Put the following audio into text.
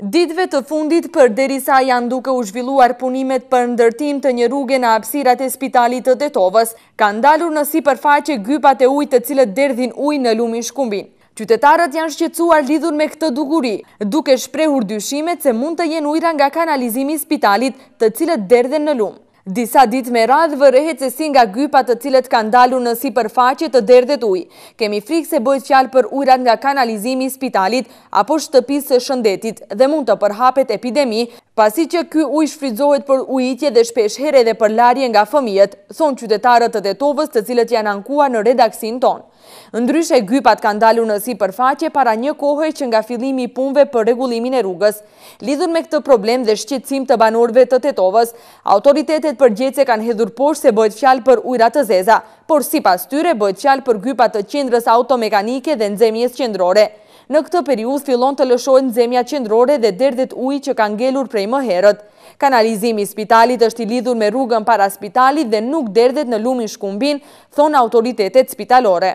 Ditëve të fundit, përderisa janë duke u zhvilluar punimet për ndërtim të një rruge në hapësirat e spitalit të Tetovës, kanë dalur në sipërfaqe gypat e ujit të cilët derdhin ujë në lumin Shkumbin. Qytetarët janë shqetësuar lidhur me këtë dukuri, duke shprehur dyshimet se mund të jenë ujra nga kanalizimi i spitalit të cilët derdhen në lumë. Disa ditë me radhë vërehet se si nga gypat të cilët kanë dalur në sipërfaqe të derdhet ujë. Kemi frikë se bëhet fjalë për ujrat nga kanalizimi i spitalit apo shtëpisë së shëndetit dhe mund të përhapet epidemi, pasi që ky ujë shfrytëzohet për ujitje dhe shpesh herë edhe për larje nga fëmijët, thonë qytetarët të Tetovës të cilët janë ankuar në redaksinë tonë. Ndryshe, gypat kanë dalur në sipërfaqe para një kohe që nga fillimi i punëve për rregullimin e rrugës. Lidhur me këtë problem dhe shqetësim të banorëve të Tetovës, autoritetet përgjegjëse kanë hedhur poshtë se bëhet fjalë për ujëra të zeza, por sipas tyre bëhet fjalë për gypa të qendrës automekanike dhe nxemjes qendrore. Në këtë periudhë fillon të lëshohet nxemja qendrore dhe derdhet uji që ka ngelur prej më herët. Kanalizimi i spitalit është i lidhur me rrugën para spitalit dhe nuk derdhet në lumin Shkumbin, thonë autoritetet spitalore.